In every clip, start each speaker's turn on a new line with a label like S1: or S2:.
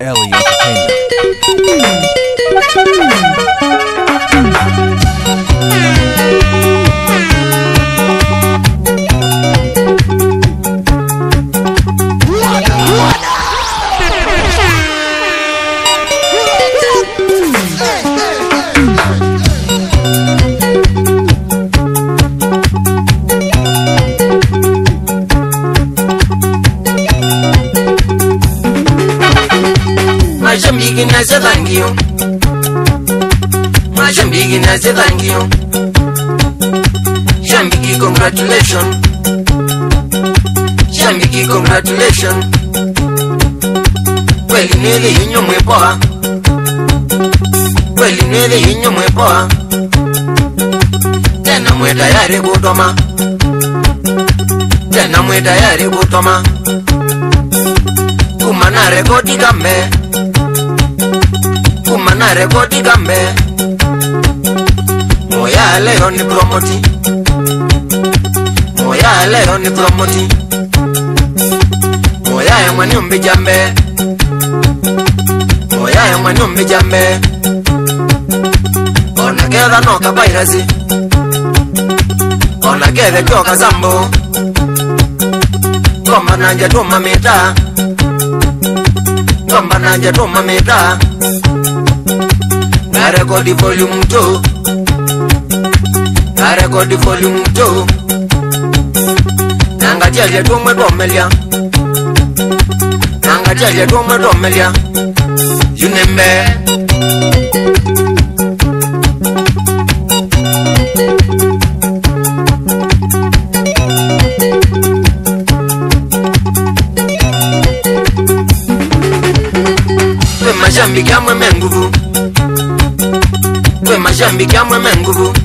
S1: Ellie Entertainment.
S2: Chambikiyo Shambiki congratulation Shambiki congratulation Kweli nili yinyo mwepoa Kweli nili yinyo mwepoa Tena mwe tayari kutoma Tena mwe tayari kutoma Kumana rekodi kambe Kumana rekodi kambe Moya leo ni promoti, Moya leo ni promoti, Moya ya mwani umbijambe, Moya ya mwani umbijambe, Ona gedha no kabairazi, Ona gedhe joka zambo, Komba nanja tuma mita, Komba nanja tuma mita, Na volume 2 narekodi volume 2 nangatyaye tumwe domelya nangatyaye tumwe domelya yunembe mashambi kyamwe menguvu twe mashambi kyamwe menguvu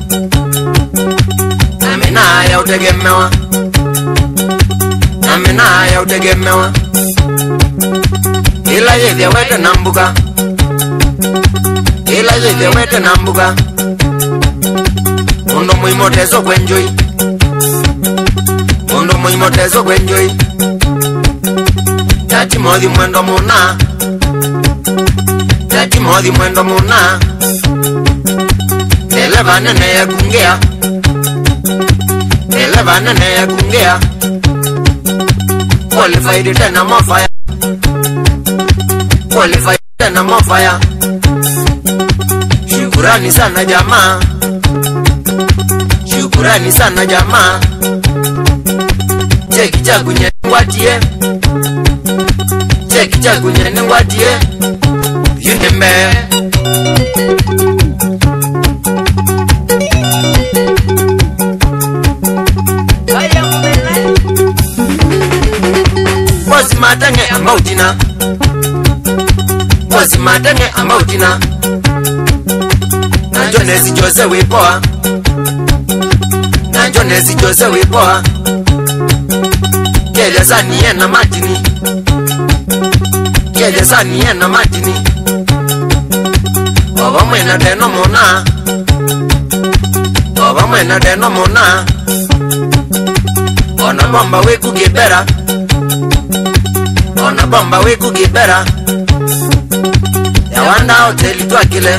S2: ya utegemewa na mina ya utegemewa ila yithya wete na mbuka ila yithya wete na mbuka mundu muimo teso kwenjui mundu muimo teso kwenjui tatimothi mwendo muna tatimothi mwendo muna eleva nene yekungia bana ya kungea qualified tena mafaya qualified tena mafaya shukurani sana jamaa shukurani sana jamaa cheki chagu cha kunyengwatie cheki chagu cha kunyenengwatie yundembe amaudina kwasi madane amaudina najo nezi jose wipoa najo nezi jose wipoa keleza niena madini keleza niena madini ova mwena deno mona ova mwena deno mona ona mamba wekugibera wona bomba wikugibera yawanda oteli twakile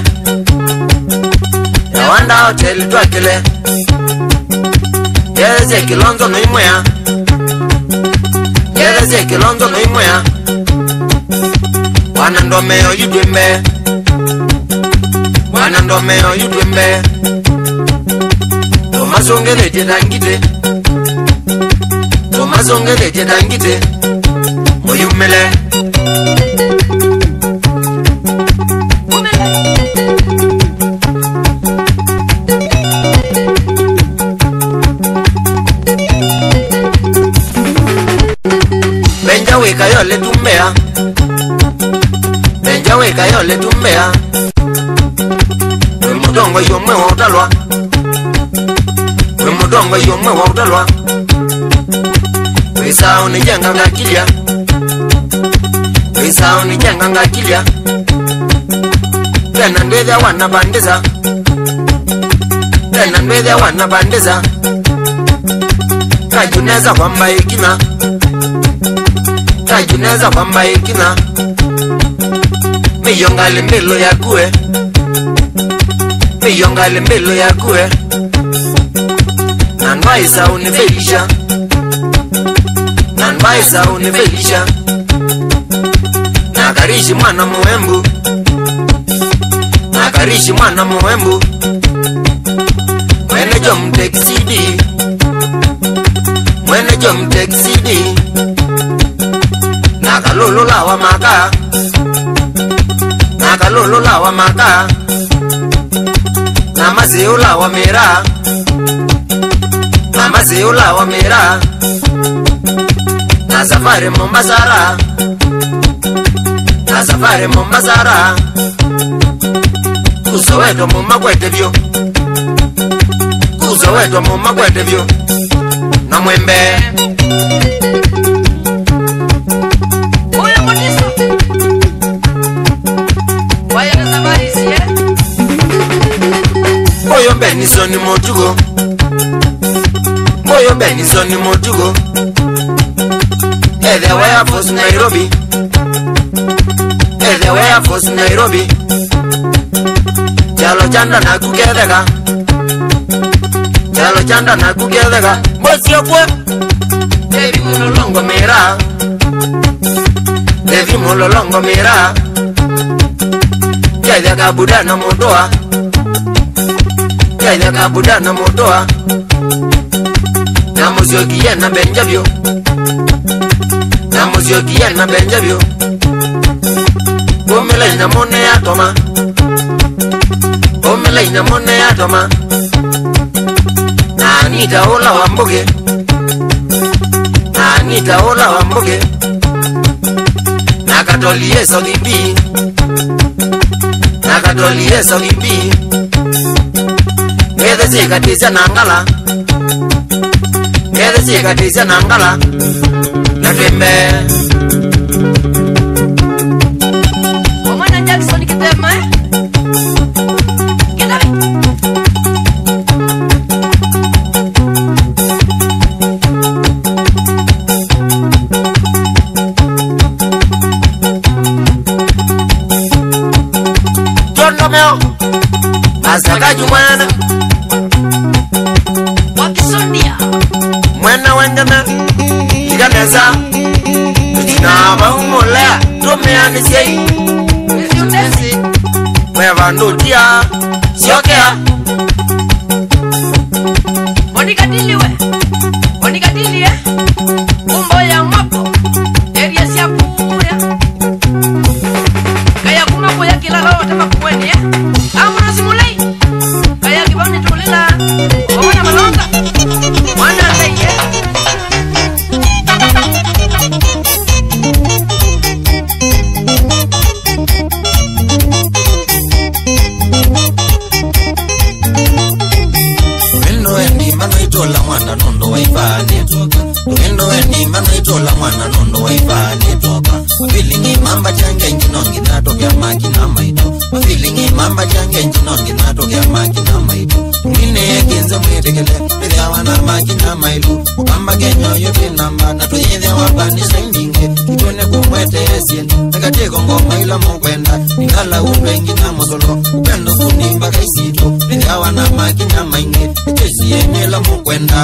S2: yawanda oteli twakile yeze kilonzo noimwea yeze kilonzo noimwea wana ndome oyudwembe wana ndome oyudwembe tomasongeleje dangite tomasongeleje dangite Umele Benjawe kayole tumbea Benjawe kayole tumbea Mudongo yomwe wa utalwa Mudongo yomwe wa utalwa Wisa unijenga ngakilya Nisa unijenga ngakilia Tena wana wanabandiza Tena wana wanabandiza Tajuneza kwamba ikina Tajuneza kwamba ikina Miyo ngali mbilo ya kue Miyo ngali mbilo ya kue Nanwaisa unifelisha Nanwaisa unifelisha Nakarishi mwana muembu Nakarishi mwana muembu Mwene jo mteksidi Mwene jo mteksidi Nakalulula wa maka Nakalulula wa maka Namaziula wa mira Namaziula wa mira Na safari Mombasara na safari Mombasa raha, kuzo wetu muma kwetevyo, kuzo na mwembe moyo mbenisoni motugo moyo mbenisoni motugo ethewa Nairobi ya yafuzi nairobi kyalo kyanda chanda na kyanda nakugethega okwe devi mulolongo mira devi mulolongo mira Kaya buda na mundoa kaya buda na mudoa na musyokiye na benjabyo na musyokiye na benjabyo ina mone ya toma omela ina mone ya toma nani taola wa mbuge nani taola wa mbuge nakatolie saudi b nakatolie saudi b sikatisa na ngala ngede sikatisa na ngala na natembe mchungaji mwana wakisonia mwana wengeme iganeza tunabahumulea tumeanisie esyutesi mwevandutia siokea onikadiliwe onikadilie umbo ya mwako ngabanisenginge ngibone kumwete esiyeni akatheko ngoma ilamokwenda ingalawulwe nginamozolo upendo kunimba kaisito lingawa namakinyamainge itesiyeni elamokwenda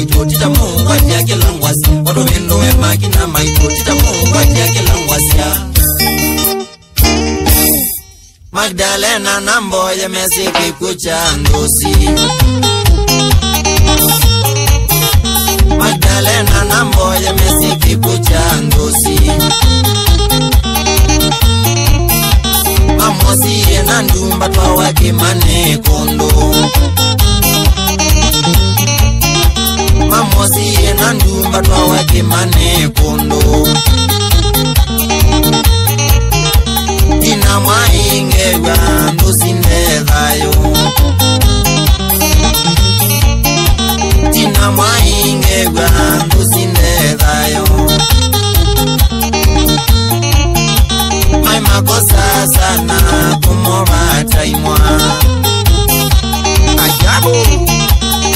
S2: maitoti ta mongwa diake langwasi Magdalena na mboye mesiki kucha ndosi Magdalena na mboye mesiki kucha ndosi Mamosi ye na ndumba twawake kondo mosi yena ndumba twawakimane kundu ina mwaingegwa ndusinde thayo ina mwaingegwa ndusinde thayo maimakosa sana kumovataimwa ajabu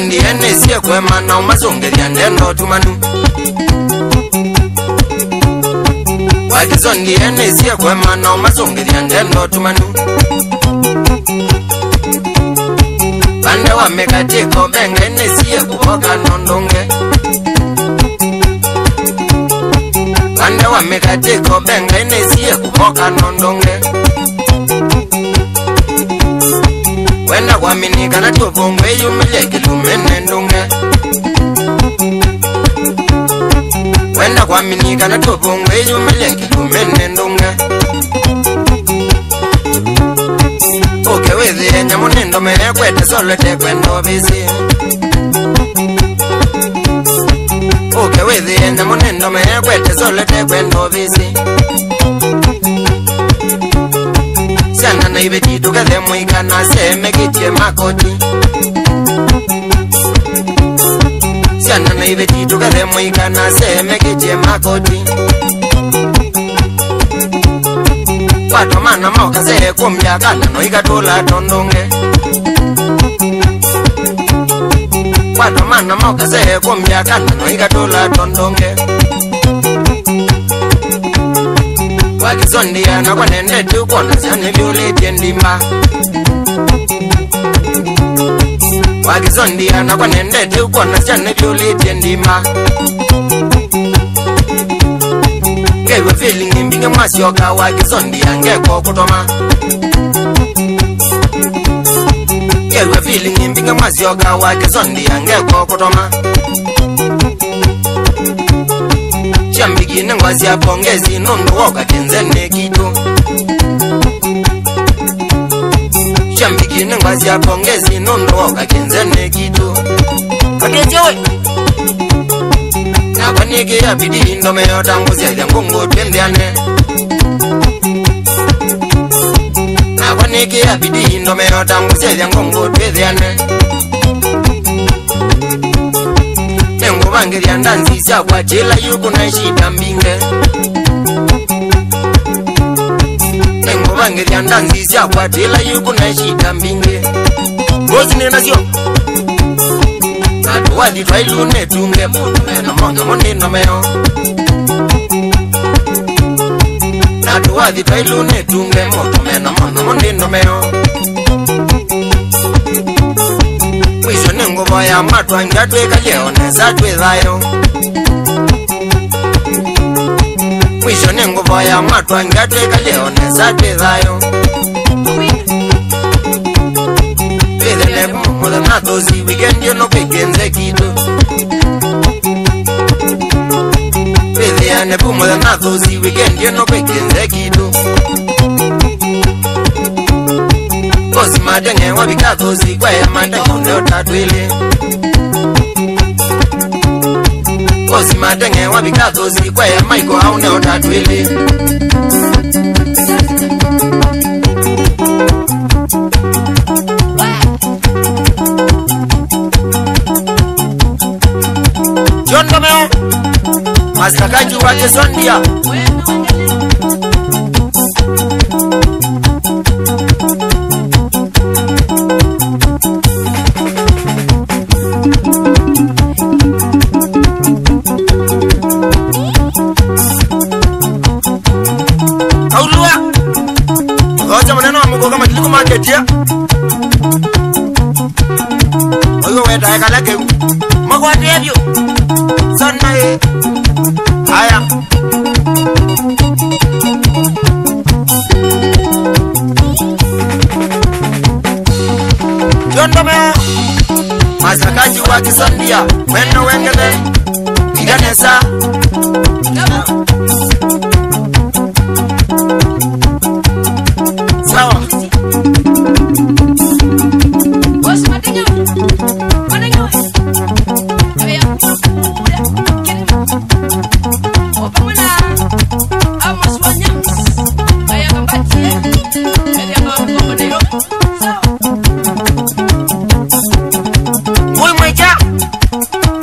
S2: ndiyene siye kwemana umasongeli andendothumanu wakizo ndiyene siye kwemana umasongeli andendothumanu bande wamekatiko bengene siye kuboka nondonge bande wamekatiko bengene siye kuboka nondonge wena kwaminikana tovongweyumilekilumenendunge wena kwaminikana tovongweyumilekilumenendunge uke wiziyenya munindomeekwete solwetekwendovisi uke wiziyenya munindomeekwete solwetekwendovisi na ibe tituka de muika na seme kitie makoti Siana na ibe tituka de muika na seme kitie makoti Pato mana moka se kumbia kata no iga tola tondonge Pato mana moka se kumbia kata no iga tola tondonge Pato mana moka se kumbia kata no iga tola tondonge wakizondiana kwanendete ukona sianebyolitye ndima ngewefelingimbinge mwasioka wakizondia ngeko kutoma ngewefelingimbinge mwasioka wakizondia ngeko kutoma chambikine ngwasi yaponge zino ndowa ukatenze nekito chambikine ngwasi yaponge zino ndowa ukatenze nekito akeziwe nakwanike yapidi indome yotanguzya ilyangungu twendyane nakwanike yapidi indome yotanguzya ilyangungu twedyane ipange ryandanzisa kwajela yukunashitambinge engovange ryandanzisa kwajela yukunashitambinge vosinenasio atuwati twailune tunge mutu eno monge muninomeo natuwathi twailune tunge mutu meno monge muninomeo ngova yamatwa ngatwekaleo nezatwezayo mwisho nengova yamatwa ngatwekaleo nezatwezayo vedhe nekumomodha nadhozi wikendio nopekenze kito vedhe yanepumodha nadhozi wikendio nopekenze kito kazi madenge wabikazozi kwaya madenge ndotatwile kozi madenge wabikazozi kwaya maiko au ndotatwile jondomeo masikakaju wakesondia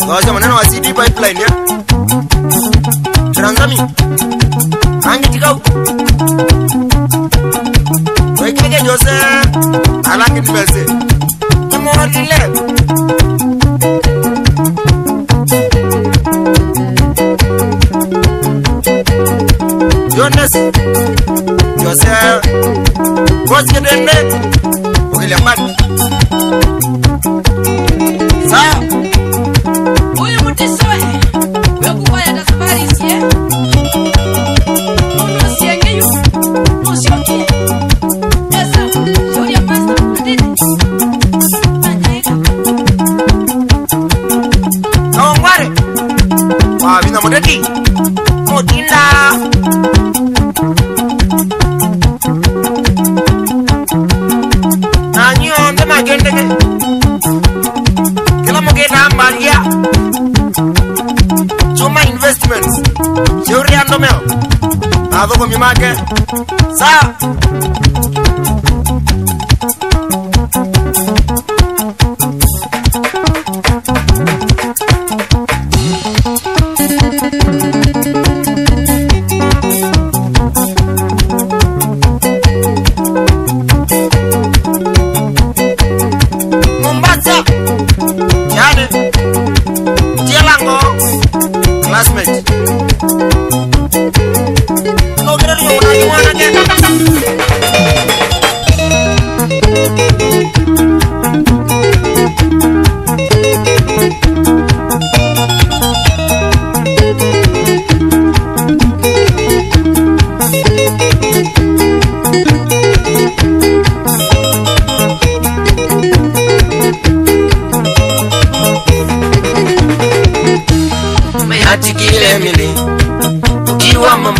S2: Wacha maneno wa CD pipeline ya Tranzami Angi tikau Wekeke Jose Alaki nipese Imuwarile Jones Jose Jose Kedende Ukile mati Bangia Chuma Investments Cheuri Andomeo Nado con mi maque Sa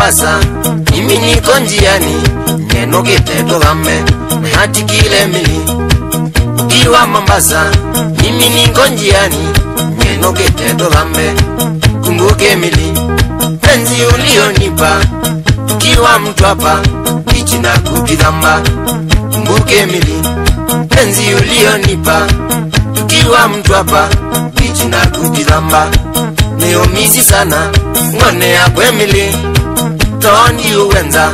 S2: Mombasa, mimi niko njiani, neno kiteto game hati kile kilemi. Ukiwa Mombasa, mimi niko njiani, neno kiteto game kumbuke mili penzi ulionipa, ukiwa Mtwapa ichi na kukidhamba, kumbuke mili penzi ulionipa, ukiwa Mtwapa ichi na kukidamba. neomisi sana mwane ngone yakwe mili Toni uwenza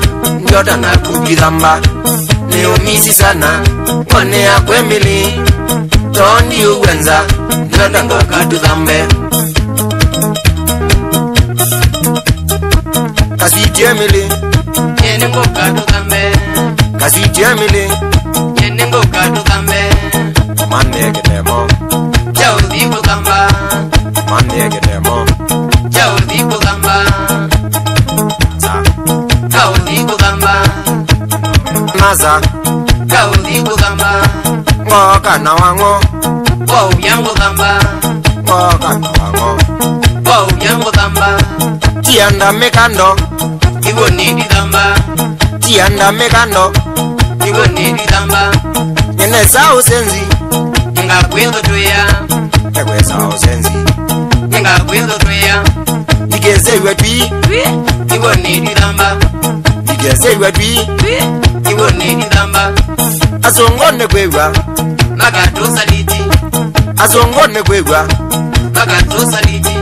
S2: njota na kujilamba ni umisi sana mwane yakwe mili Toni uwenza njota ngo katuthambe kasitie mili yene ngo katuthambe kasitie mili yene ngo katuthambe maneke nemo naza kawuthi ngugamba ngoka na wang'o kwauvya ngugamba ngoka na wang'o kwauvya ngugamba tianda mikando iwo nindithamba tianda mikando iwo nindithamba nyenesa usenzi ngakwithutwia ekwesa usenzi ngakwithutwia ndigezeirwe twi iwo nindithamba ndigezeirwe twi ngibonini ndamba azongone kwegwa makatosa liti azongone kwegwa makatosa liti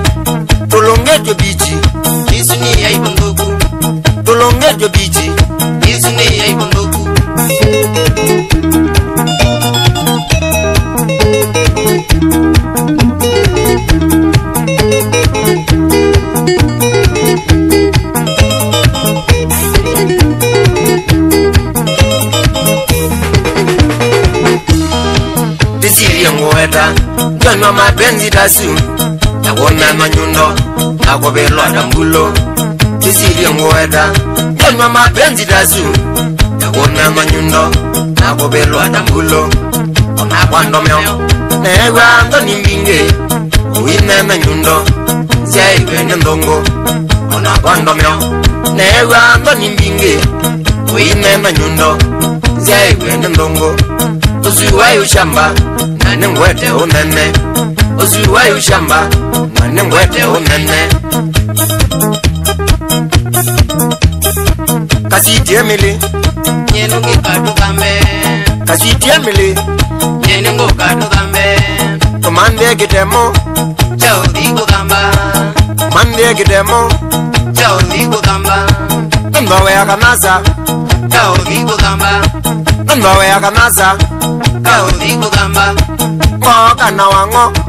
S2: tolongejo bici isu ni yaibondoku tolongejo bici isu ni yaibondoku mapenzi tasu nakome manyundo nakobelwa dambulo tisiliengoeda nyonywa mapenzi tasu nakome manyundo nakobelwa dambulo onakwandomeo neewe antoni mbinge oine manyundo siaigene ndongo onakwandomeo neewe antoni mbinge oine manyundo siaigene ndongo osuwayo shamba nanengwete unene usiwai ushamba mane ngwete unene kasitiemili nyenungikatukambe kasitiemili nyenungukatukambe tumandie kitemo chaudhikukamba mandie kitemo chaudhikukamba nunvaweakanasa kaudhikukamba nunvaweakanasa kaudhikukamba ngookana wang'o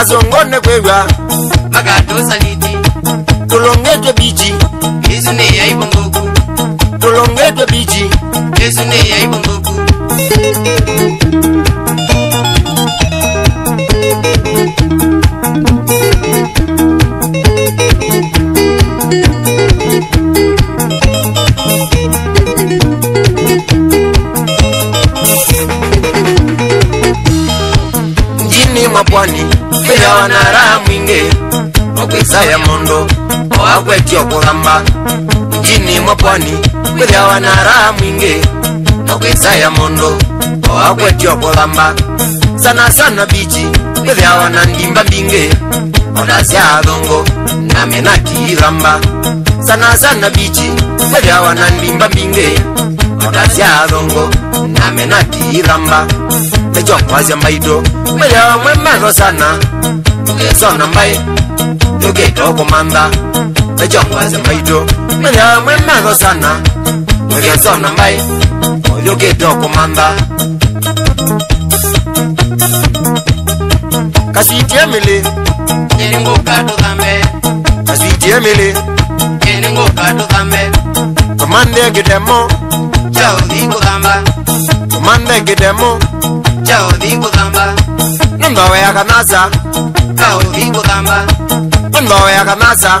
S2: azongone kwewa makatosali sio kulamba mjini mwa pwani kwithiawa na raha mwingi na gwicaya mundu oa kwetio kulamba sana sana bichi kwithiawa na ndimba mbingi ona cia athungu na mena kiithamba sana sana bichi kwithiawa na ndimba mbingi ona cia athungu na mena kiithamba nicio kwazia maido kwithiawa mwe metho sana tugicona mbai tugitwa kumantha chokwa zimaido manya mwemago sana mwegezona mai oyogedoko mamba kasiitiemile kasiitiemile kamandegedemo kamandegedemo nondoweyakanasa nondoweyakanasa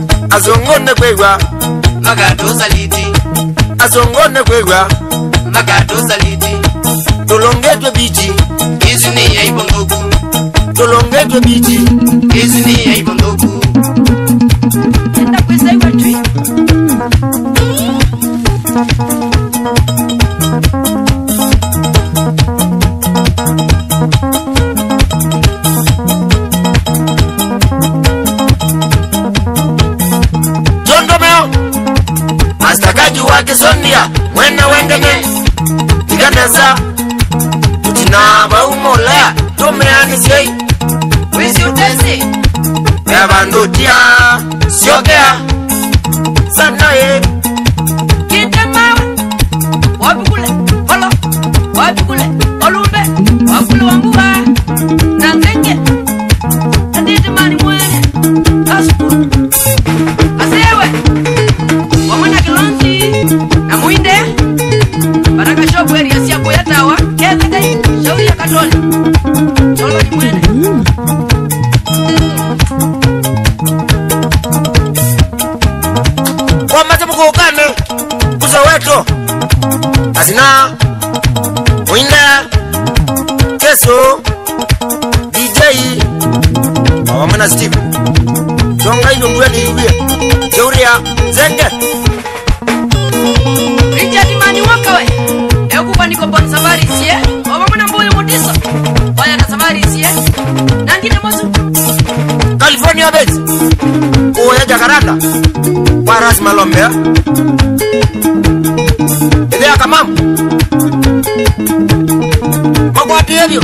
S2: azongonekwewa magadozaliti azongonekwewa magadozaliti tolongetwe bici izinia ibondoku tolongetwe bici izinia ibondoku mania wena wengene tiganeza tutinabaumola tomeanisei wisiutesi evandutia siokea sanae kitema wabukule olo wabukule olumbe wabule wanguva Colombia. Idea kamam. Mogwa dielio.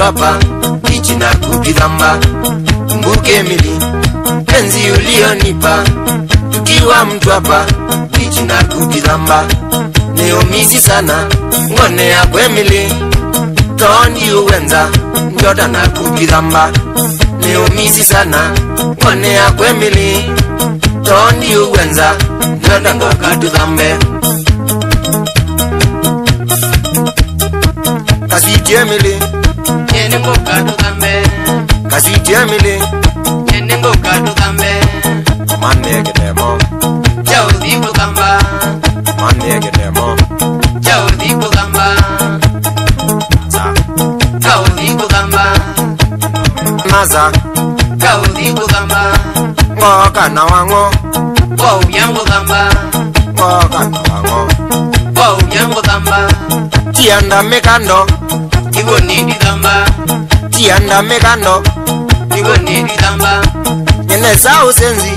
S2: twapa kichi na kujidhamba. Kumbuke mili penzi ulionipa tukiwa Mtwapa kichi na kujidhamba. Neomisi sana ngone yakwe mili tondi uwenza njota na kujidhamba. Neomisi sana ngone yakwe mili tondi uwenza njota na kujidhamba. Kasitie mili nyenengo kadugambe kasitiamile nyenengo kadugambe manegedemo jaudikugamba manegedemo jaudikugamba kaudikugamba naza kaudikugamba ngokana wango ngoubyangugamba ngokana wango ngoubyangugamba kiandame kando ivo nididamba tianda mekando ndikondirizamba nyenesawo senzi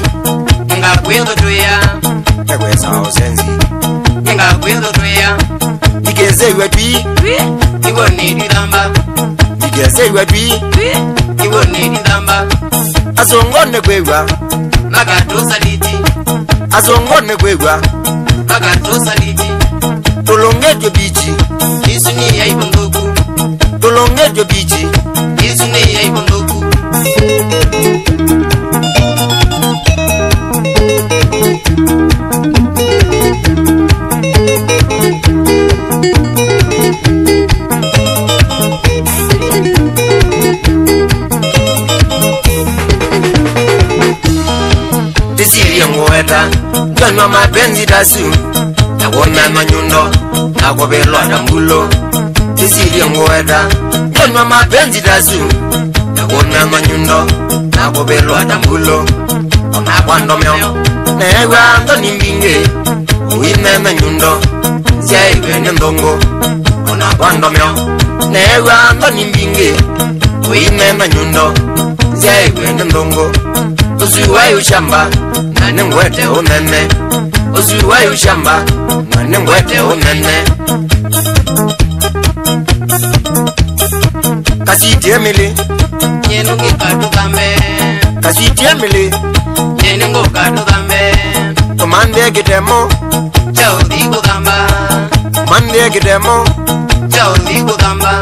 S2: ingagwindo tuya ndakwesawo senzi ingagwindo tuya ndigezewe twi ndikondirizamba ndigezewe twi ndikondirizamba azongone kwegwa makatosaliti azongone kwegwa makatosaliti tolongejwe bichi isu ni yaibongoku Na olonge jobichi izune yaibondoku ngoeta ndanywa mapenzi dasu nawona manyundo nagobeloda mbulo tisiriongoeda enwa mapenzi dasu nagona manyundo nagobelwa dambulo onagwandomeo naegwa ndonimbinge oineme nyundo siaigwene ndongo onagwandomeo naegwa ndonimbinge oineme nyundo siaigwene ndongo osuwai ushamba nanengwete unene osuwai ushamba nanengwete unene kasitie mili nyenu ngikadu kambe kasitie mili nyeni ngukadu kambe komande gitemo chaudhi kugamba mande gitemo chaudhi kugamba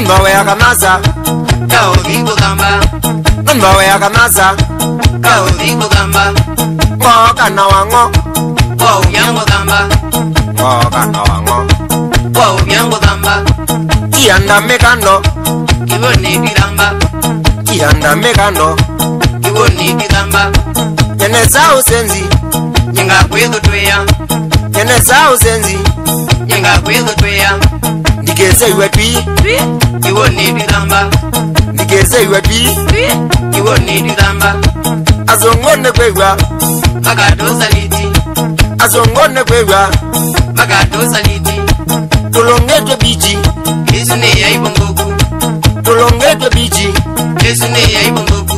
S2: nbawe yakanaza chaudhi kugamba nbawe yakanaza chaudhi kugamba ngoka na wango kwa unyango kamba ngoka na wango kwa unyango kamba iandame kando iyandamekano ivonikikamba nyene zauzenzi ningakwihutwiya nyene zauzenzi ningakwihutwiya ndigeze iwe dwi ivonikikamba ndigeze iwe dwi ivonikikamba azongone kwewa makatozaliti azongone kwewa makatozaliti tulongetwe biji izi neyaivonguku olonge pe biji kesune yaibandoku